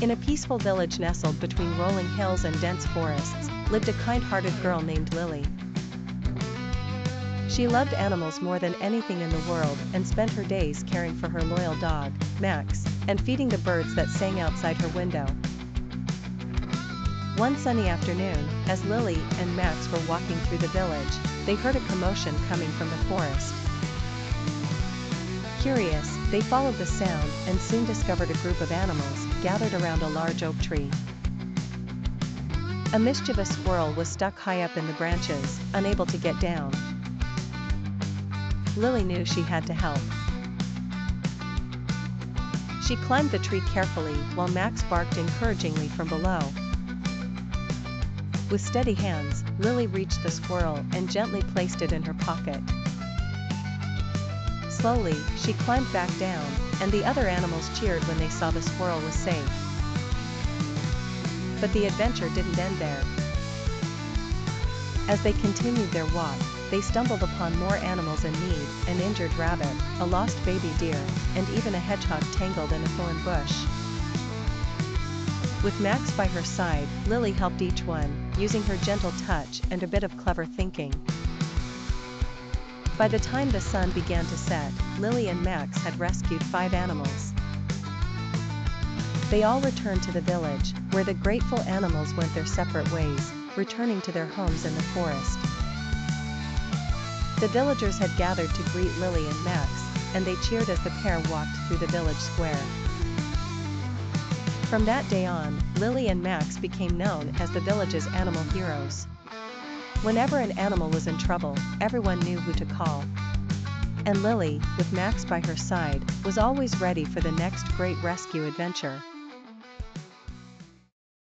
In a peaceful village nestled between rolling hills and dense forests, lived a kind-hearted girl named Lily. She loved animals more than anything in the world and spent her days caring for her loyal dog, Max, and feeding the birds that sang outside her window. One sunny afternoon, as Lily and Max were walking through the village, they heard a commotion coming from the forest. Curious, they followed the sound and soon discovered a group of animals gathered around a large oak tree. A mischievous squirrel was stuck high up in the branches, unable to get down. Lily knew she had to help. She climbed the tree carefully while Max barked encouragingly from below. With steady hands, Lily reached the squirrel and gently placed it in her pocket. Slowly, she climbed back down, and the other animals cheered when they saw the squirrel was safe. But the adventure didn't end there. As they continued their walk, they stumbled upon more animals in need, an injured rabbit, a lost baby deer, and even a hedgehog tangled in a thorn bush. With Max by her side, Lily helped each one, using her gentle touch and a bit of clever thinking. By the time the sun began to set, Lily and Max had rescued five animals. They all returned to the village, where the grateful animals went their separate ways, returning to their homes in the forest. The villagers had gathered to greet Lily and Max, and they cheered as the pair walked through the village square. From that day on, Lily and Max became known as the village's animal heroes. Whenever an animal was in trouble, everyone knew who to call. And Lily, with Max by her side, was always ready for the next great rescue adventure.